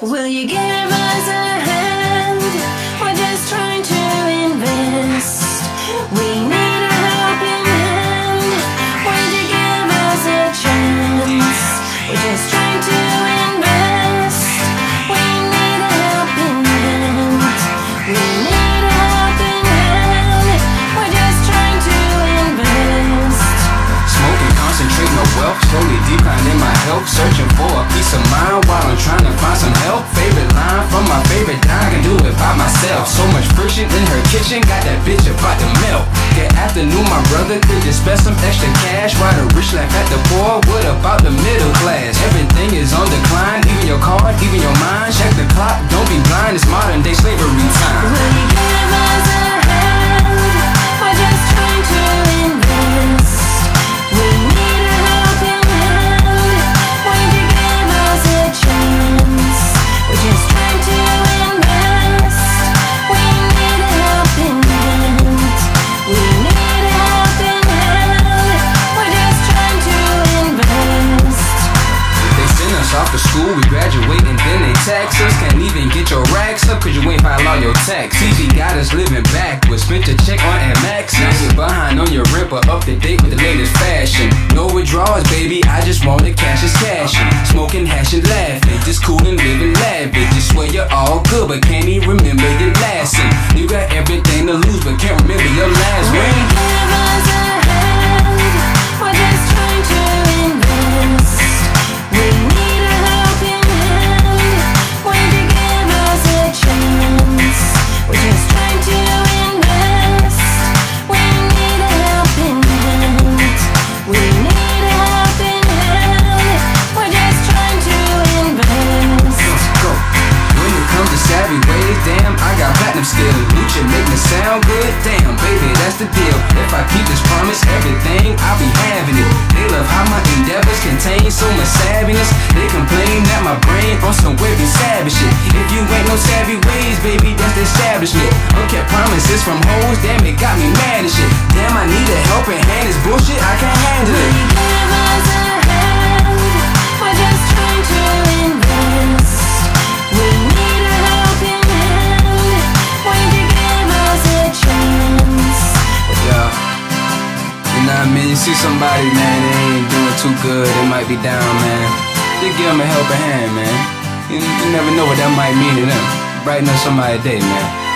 Will you give us a hand? We're just trying to invest. We need a helping hand. Would you give us a chance? We're just trying to invest. We need a helping hand. We need a helping hand. We're just trying to invest. Smoking, concentrate my wealth, slowly declining my health. Searching for a peace of mind got that bitch about to melt. Good afternoon, my brother. Could you spare some extra cash? Why the rich laugh at the poor? What about the middle class? School, we graduate and then they tax us. Can't even get your racks up cause you ain't file all your tax. TV got us living backwards, spent your check on Max. Now you're behind on your rent but up to date with the latest fashion. No withdrawals, baby, I just want the cash is cashing. Smoking, hashing, laughing, just cool and living lavish. Just swear you're all good but can't even remember your last cent. You got everything to lose but can't remember your last ring. The deal. If I keep this promise, everything, I'll be having it. They love how my endeavors contain so much savviness. They complain that my brain on some wavy savage shit. If you ain't no savvy ways, baby, that's the establishment. Okay, promises from hoes, damn, it got me mad and shit. Damn, I need a see somebody, man, they ain't doing too good, they might be down, man. Just give them a helping hand, man. You, you never know what that might mean to them. Brighten up somebody's day, man.